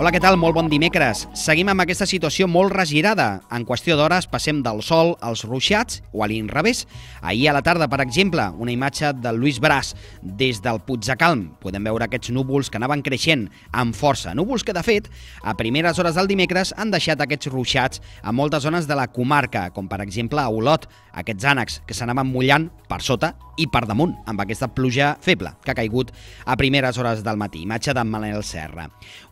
Hola, què tal? Molt bon dimecres. Seguim amb aquesta situació molt regirada. En qüestió d'hores passem del sol als ruixats o a l'inrevés. Ahir a la tarda, per exemple, una imatge de Lluís Bràs des del Puig de Calm. Podem veure aquests núvols que anaven creixent amb força. Núvols que, de fet, a primeres hores del dimecres han deixat aquests ruixats a moltes zones de la comarca, com per exemple a Olot, aquests ànecs que s'anaven mullant per sota i per damunt, amb aquesta pluja feble que ha caigut a primeres hores del matí. Imatge d'en Manel Serra.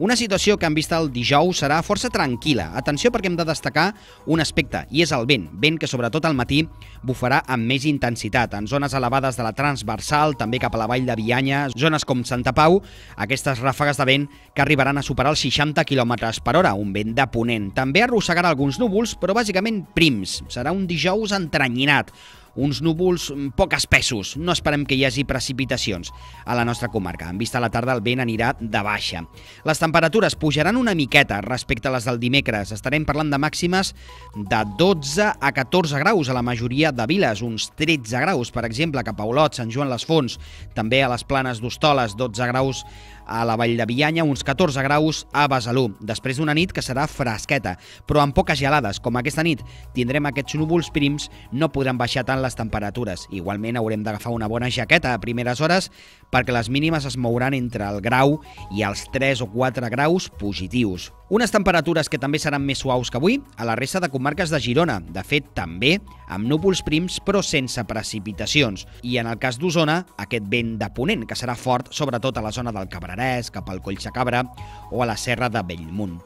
Una situació que han vist el dijous serà força tranquil·la. Atenció perquè hem de destacar un aspecte, i és el vent. Vent que sobretot al matí bufarà amb més intensitat. En zones elevades de la transversal, també cap a la vall de Bianya, zones com Santa Pau, aquestes ràfegues de vent que arribaran a superar els 60 km per hora, un vent de ponent. També arrossegarà alguns núvols, però bàsicament prims. Serà un dijous entrenyinat uns núvols poc espessos. No esperem que hi hagi precipitacions a la nostra comarca. En vista a la tarda el vent anirà de baixa. Les temperatures pujaran una miqueta respecte a les del dimecres. Estarem parlant de màximes de 12 a 14 graus a la majoria de viles, uns 13 graus, per exemple, cap a Olot, Sant Joan les Fonts, també a les planes d'Hostoles, 12 graus a la Vall de Bianya, uns 14 graus a Besalú, després d'una nit que serà fresqueta, però amb poques gelades. Com aquesta nit tindrem aquests núvols prims, no podran baixar tant les temperatures. Igualment haurem d'agafar una bona jaqueta a primeres hores perquè les mínimes es mouran entre el grau i els 3 o 4 graus positius. Unes temperatures que també seran més suaus que avui a la resta de comarques de Girona. De fet, també amb núvols prims però sense precipitacions. I en el cas d'Osona, aquest vent de ponent, que serà fort sobretot a la zona del Cabrerès, cap al Coll Cabra o a la serra de Bellmunt.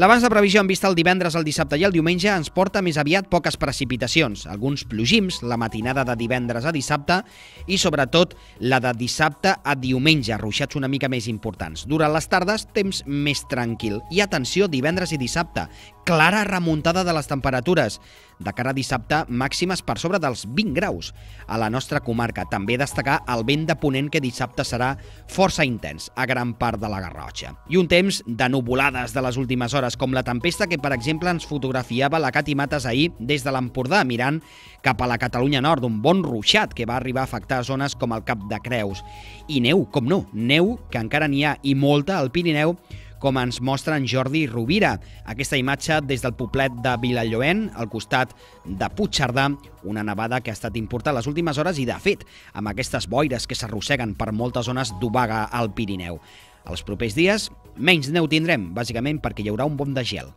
L'abans de previsió en vista el divendres, el dissabte i el diumenge ens porta més aviat poques precipitacions, alguns plogims la matinada de divendres a dissabte i sobretot la de dissabte a diumenge, ruixats una mica més importants. Durant les tardes, temps més tranquil. I atenció, divendres i dissabte, clara remuntada de les temperatures. De cara a dissabte, màximes per sobre dels 20 graus a la nostra comarca. També destacar el vent de ponent que dissabte serà força intens a gran part de la Garrotxa. I un temps de nuvolades de les últimes hores, com la tempesta que, per exemple, ens fotografiava la Cati Mates ahir des de l'Empordà, mirant cap a la Catalunya Nord, un bon ruixat que va arribar a afectar zones com el Cap de Creus. I neu, com no, neu, que encara n'hi ha i molta al Pirineu, com ens mostra en Jordi Rovira. Aquesta imatge des del poblet de Vilalloen, al costat de Puigcerdà, una nevada que ha estat important les últimes hores i, de fet, amb aquestes boires que s'arrosseguen per moltes zones d'Obaga al Pirineu. Els propers dies menys neu tindrem, bàsicament perquè hi haurà un bon de gel.